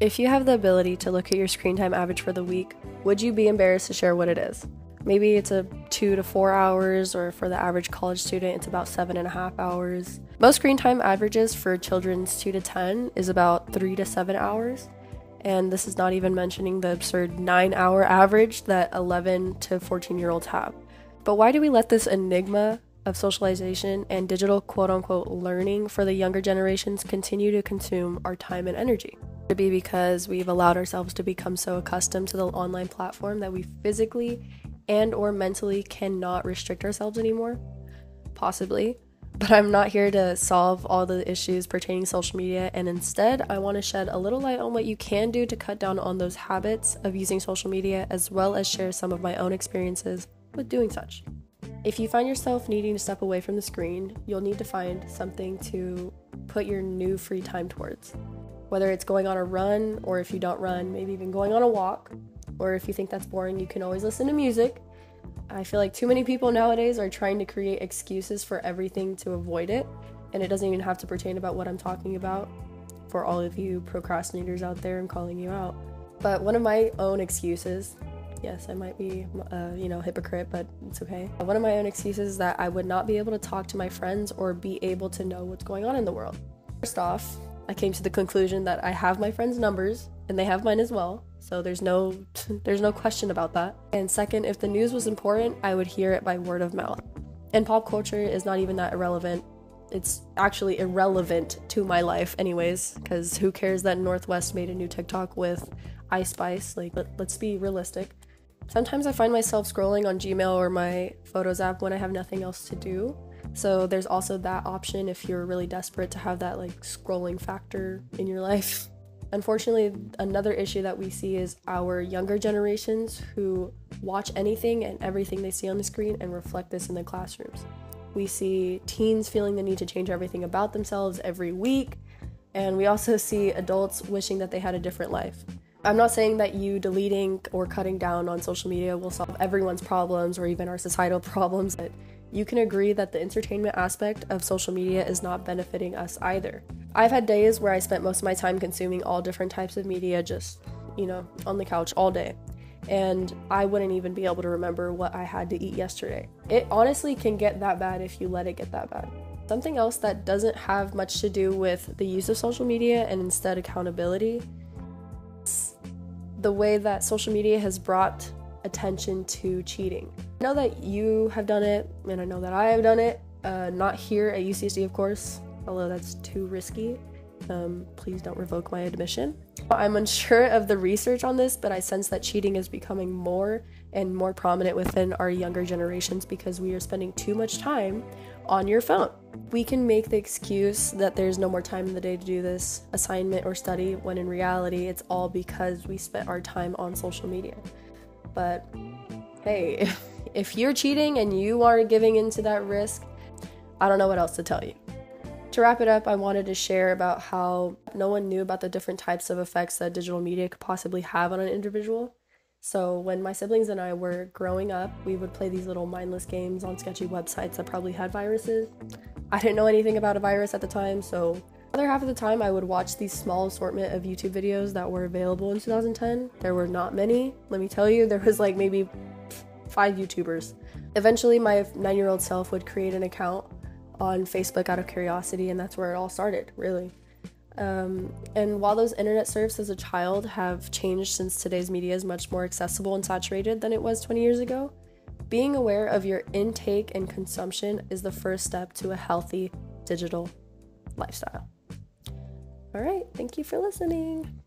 If you have the ability to look at your screen time average for the week, would you be embarrassed to share what it is? Maybe it's a two to four hours, or for the average college student, it's about seven and a half hours. Most screen time averages for children's two to 10 is about three to seven hours. And this is not even mentioning the absurd nine hour average that 11 to 14 year olds have. But why do we let this enigma of socialization and digital quote unquote learning for the younger generations continue to consume our time and energy? It be because we've allowed ourselves to become so accustomed to the online platform that we physically and or mentally cannot restrict ourselves anymore? Possibly. But I'm not here to solve all the issues pertaining to social media, and instead, I want to shed a little light on what you can do to cut down on those habits of using social media, as well as share some of my own experiences with doing such. If you find yourself needing to step away from the screen, you'll need to find something to put your new free time towards. Whether it's going on a run, or if you don't run, maybe even going on a walk, or if you think that's boring, you can always listen to music. I feel like too many people nowadays are trying to create excuses for everything to avoid it, and it doesn't even have to pertain about what I'm talking about for all of you procrastinators out there and calling you out. But one of my own excuses, yes, I might be, uh, you know, hypocrite, but it's okay. One of my own excuses is that I would not be able to talk to my friends or be able to know what's going on in the world. First off, I came to the conclusion that I have my friends' numbers and they have mine as well. So there's no there's no question about that. And second, if the news was important, I would hear it by word of mouth. And pop culture is not even that irrelevant. It's actually irrelevant to my life anyways cuz who cares that North West made a new TikTok with Ice Spice? Like let, let's be realistic. Sometimes I find myself scrolling on Gmail or my Photos app when I have nothing else to do. So there's also that option if you're really desperate to have that like scrolling factor in your life. Unfortunately, another issue that we see is our younger generations who watch anything and everything they see on the screen and reflect this in the classrooms. We see teens feeling the need to change everything about themselves every week, and we also see adults wishing that they had a different life. I'm not saying that you deleting or cutting down on social media will solve everyone's problems or even our societal problems, but you can agree that the entertainment aspect of social media is not benefiting us either. I've had days where I spent most of my time consuming all different types of media just, you know, on the couch all day. And I wouldn't even be able to remember what I had to eat yesterday. It honestly can get that bad if you let it get that bad. Something else that doesn't have much to do with the use of social media and instead accountability the way that social media has brought attention to cheating. I know that you have done it, and I know that I have done it. Uh, not here at UCSD, of course, although that's too risky. Um, please don't revoke my admission. I'm unsure of the research on this, but I sense that cheating is becoming more and more prominent within our younger generations because we are spending too much time on your phone. We can make the excuse that there's no more time in the day to do this assignment or study when in reality it's all because we spent our time on social media. But hey, if you're cheating and you are giving into that risk, I don't know what else to tell you. To wrap it up, I wanted to share about how no one knew about the different types of effects that digital media could possibly have on an individual. So, when my siblings and I were growing up, we would play these little mindless games on sketchy websites that probably had viruses. I didn't know anything about a virus at the time, so the other half of the time I would watch these small assortment of YouTube videos that were available in 2010. There were not many, let me tell you, there was like maybe five YouTubers. Eventually, my nine year old self would create an account on Facebook out of curiosity, and that's where it all started, really. Um, and while those internet surfs as a child have changed since today's media is much more accessible and saturated than it was 20 years ago, being aware of your intake and consumption is the first step to a healthy digital lifestyle. All right, thank you for listening.